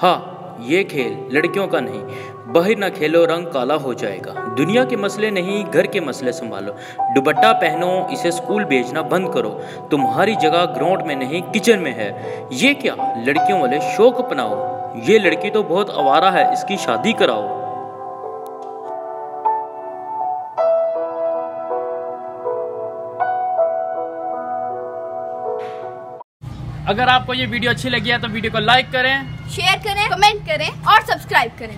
हाँ ये खेल लड़कियों का नहीं। बाहर ना खेलो, रंग काला हो जाएगा। दुनिया के मसले नहीं, घर के मसले संभालो। दुपट्टा पहनो, इसे स्कूल भेजना बंद करो। तुम्हारी जगह ग्राउंड में नहीं, किचन में है। ये क्या? लड़कियों वाले शौक अपनाओ। ये लड़की तो बहुत आवारा है, इसकी शादी कराओ। अगर आपको ये वीडियो अच्छी लगी है तो वीडियो को लाइक करें। शेयर करें कमेंट करें और सब्सक्राइब करें।